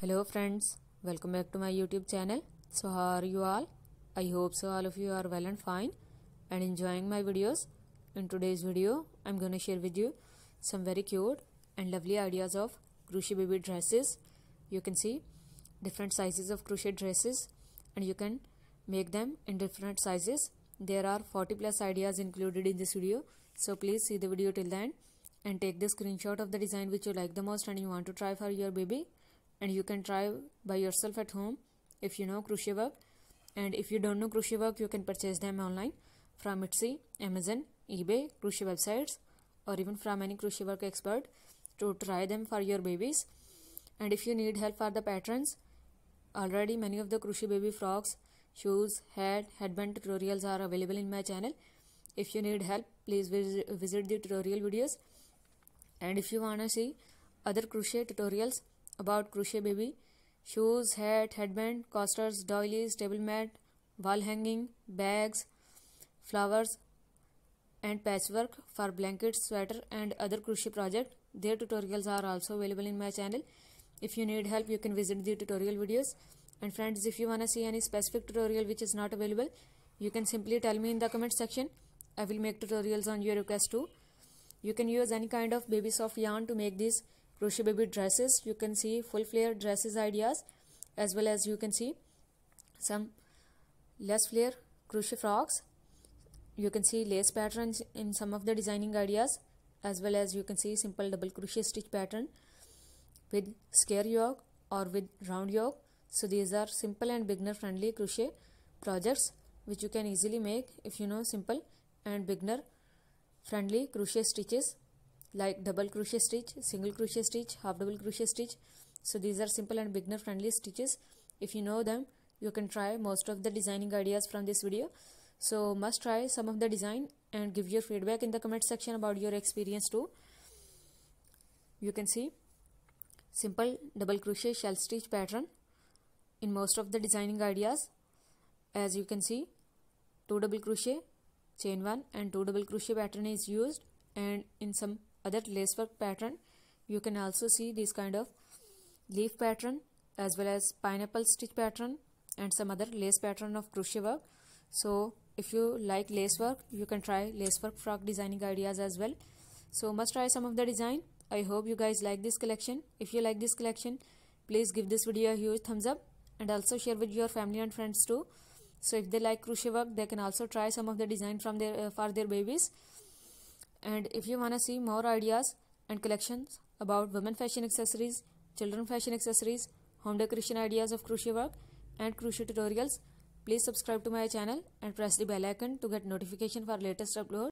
hello friends. Welcome back to my youtube channel. So how are you all? I hope so all of you are well and fine and enjoying my videos. In today's video i'm to share with you some very cute and lovely ideas of crochet baby dresses. You can see different sizes of crochet dresses and you can make them in different sizes. There are 40 plus ideas included in this video. So please see the video till the end and take the screenshot of the design which you like the most and you want to try for your baby and you can try by yourself at home if you know crochet work. And if you don't know crochet work you can purchase them online from Etsy, Amazon, eBay, crochet websites or even from any crochet work expert to try them for your babies. And if you need help for the patterns already many of the crochet baby frocks shoes hat headband tutorials are available in my channel. If you need help please visit, visit the tutorial videos. And if you wanna see other crochet tutorials about crochet baby. Shoes hat headband coasters doilies table mat wall hanging bags flowers and patchwork for blankets sweater and other crochet project. Their tutorials are also available in my channel. If you need help you can visit the tutorial videos. And friends if you wanna see any specific tutorial which is not available you can simply tell me in the comment section. I will make tutorials on your request too. You can use any kind of baby soft yarn to make these crochet baby dresses. You can see full flare dresses ideas as well as you can see some less flare crochet frocks. You can see lace patterns in some of the designing ideas as well as you can see simple double crochet stitch pattern with square yoke or with round yoke. So these are simple and beginner friendly crochet projects which you can easily make if you know simple and beginner friendly crochet stitches like double crochet stitch single crochet stitch half double crochet stitch. So these are simple and beginner friendly stitches. If you know them you can try most of the designing ideas from this video. So must try some of the design and give your feedback in the comment section about your experience too. You can see simple double crochet shell stitch pattern in most of the designing ideas. As you can see two double crochet chain one and two double crochet pattern is used. And in some other lace work pattern. You can also see this kind of leaf pattern as well as pineapple stitch pattern and some other lace pattern of crochet work. So if you like lace work you can try lace work frock designing ideas as well. So must try some of the design. I hope you guys like this collection. If you like this collection please give this video a huge thumbs up and also share with your family and friends too. So if they like crochet work they can also try some of the design from their uh, for their babies and if you want to see more ideas and collections about women fashion accessories children fashion accessories home decoration ideas of crochet work and crochet tutorials please subscribe to my channel and press the bell icon to get notification for latest upload